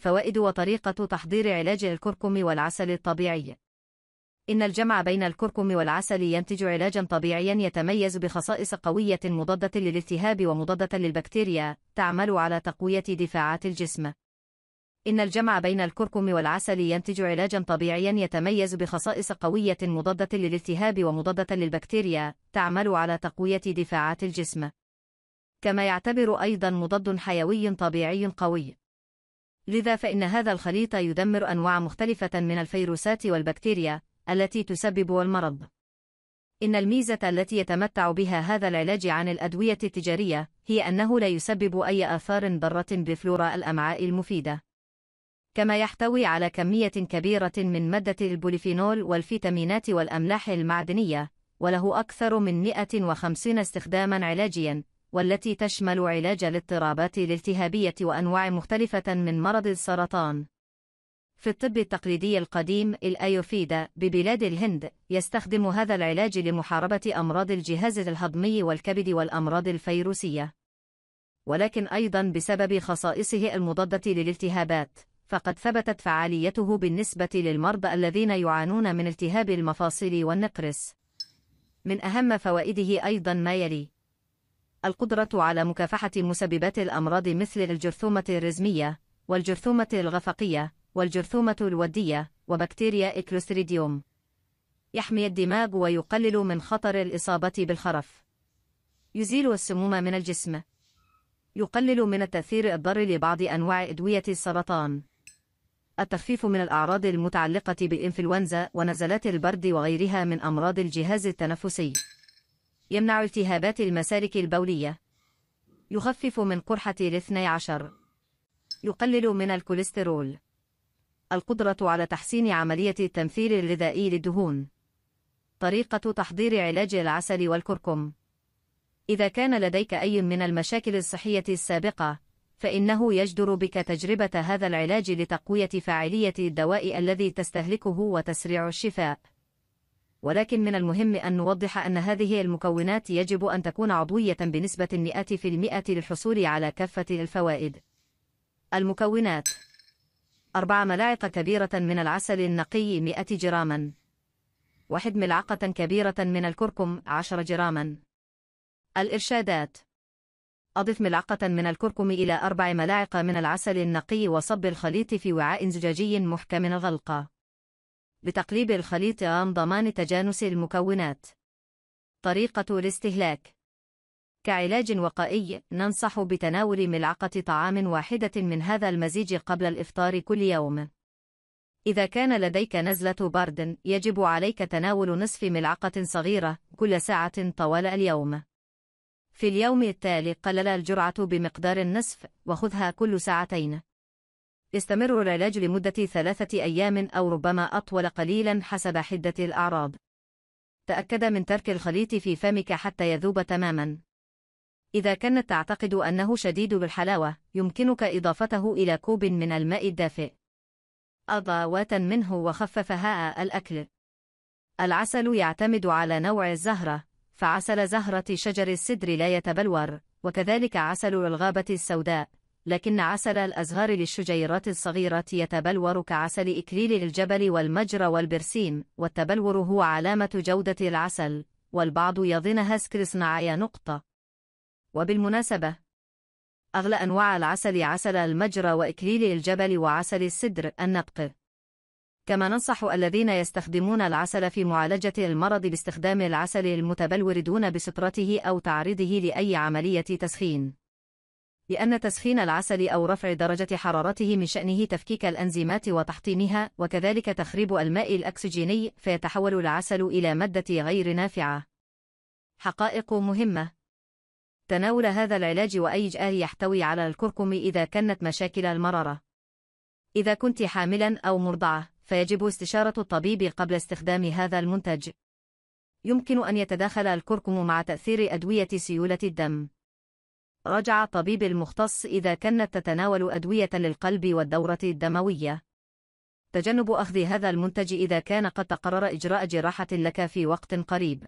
فوائد وطريقة تحضير علاج الكركم والعسل الطبيعي. إن الجمع بين الكركم والعسل ينتج علاجا طبيعيا يتميز بخصائص قوية مضادة للالتهاب ومضادة للبكتيريا تعمل على تقوية دفاعات الجسم. إن الجمع بين الكركم والعسل ينتج علاجا طبيعيا يتميز بخصائص قوية مضادة للالتهاب ومضادة للبكتيريا تعمل على تقوية دفاعات الجسم كما يعتبر أيضا مضاد حيوي طبيعي قوي لذا فإن هذا الخليط يدمر أنواع مختلفة من الفيروسات والبكتيريا التي تسبب المرض. إن الميزة التي يتمتع بها هذا العلاج عن الأدوية التجارية هي أنه لا يسبب أي آثار ضارة بفلورا الأمعاء المفيدة. كما يحتوي على كمية كبيرة من مادة البوليفينول والفيتامينات والأملاح المعدنية، وله أكثر من 150 استخدامًا علاجيًا، والتي تشمل علاج الاضطرابات الالتهابية وأنواع مختلفة من مرض السرطان. في الطب التقليدي القديم الأيوفيدا ببلاد الهند يستخدم هذا العلاج لمحاربة أمراض الجهاز الهضمي والكبد والأمراض الفيروسية. ولكن أيضا بسبب خصائصه المضادة للالتهابات، فقد ثبتت فعاليته بالنسبة للمرضى الذين يعانون من التهاب المفاصل والنقرس. من أهم فوائده أيضا ما يلي: القدرة على مكافحة مسببات الأمراض مثل الجرثومة الرزمية، والجرثومة الغفقية، والجرثومة الودية، وبكتيريا إكلوستريديوم. يحمي الدماغ ويقلل من خطر الإصابة بالخرف. يزيل السموم من الجسم. يقلل من التأثير الضار لبعض أنواع أدوية السرطان. التخفيف من الأعراض المتعلقة بالإنفلونزا ونزلات البرد وغيرها من أمراض الجهاز التنفسي. يمنع التهابات المسالك البولية. يخفف من قرحة الاثني عشر. يقلل من الكوليسترول. القدرة على تحسين عملية التمثيل الغذائي للدهون. طريقة تحضير علاج العسل والكركم. إذا كان لديك أي من المشاكل الصحية السابقة، فإنه يجدر بك تجربة هذا العلاج لتقوية فاعلية الدواء الذي تستهلكه وتسريع الشفاء. ولكن من المهم أن نوضح أن هذه المكونات يجب أن تكون عضوية بنسبة 100% للحصول على كافة الفوائد. المكونات أربع ملاعق كبيرة من العسل النقي 100 جراما واحد ملعقة كبيرة من الكركم 10 جراما الإرشادات أضف ملعقة من الكركم إلى أربع ملاعق من العسل النقي وصب الخليط في وعاء زجاجي محكم الغلقة بتقليب الخليط عن ضمان تجانس المكونات طريقة الاستهلاك كعلاج وقائي ننصح بتناول ملعقة طعام واحدة من هذا المزيج قبل الإفطار كل يوم. إذا كان لديك نزلة برد، يجب عليك تناول نصف ملعقة صغيرة كل ساعة طوال اليوم. في اليوم التالي قلل الجرعة بمقدار النصف وخذها كل ساعتين. يستمر العلاج لمدة ثلاثة أيام أو ربما أطول قليلا حسب حدة الأعراض. تأكد من ترك الخليط في فمك حتى يذوب تماما. إذا كنت تعتقد أنه شديد بالحلاوة، يمكنك إضافته إلى كوب من الماء الدافئ. أضاوات منه وخفف هاء الأكل. العسل يعتمد على نوع الزهرة، فعسل زهرة شجر السدر لا يتبلور، وكذلك عسل الغابة السوداء، لكن عسل الأزهار للشجيرات الصغيرة يتبلور كعسل إكليل الجبل والمجرى والبرسيم، والتبلور هو علامة جودة العسل، والبعض يظنها سكرسناعية نقطة. وبالمناسبة أغلى أنواع العسل عسل المجرى وإكليل الجبل وعسل السدر النبق كما ننصح الذين يستخدمون العسل في معالجة المرض باستخدام العسل المتبلور دون بسطرته أو تعريضه لأي عملية تسخين. لأن تسخين العسل أو رفع درجة حرارته من شأنه تفكيك الأنزيمات وتحطيمها وكذلك تخريب الماء الأكسجيني فيتحول العسل إلى مادة غير نافعة. حقائق مهمة. تناول هذا العلاج وأي جآه يحتوي على الكركم إذا كانت مشاكل المرارة. إذا كنت حاملا أو مرضعة، فيجب استشارة الطبيب قبل استخدام هذا المنتج. يمكن أن يتداخل الكركم مع تأثير أدوية سيولة الدم. رجع الطبيب المختص إذا كانت تتناول أدوية للقلب والدورة الدموية. تجنب أخذ هذا المنتج إذا كان قد تقرر إجراء جراحة لك في وقت قريب.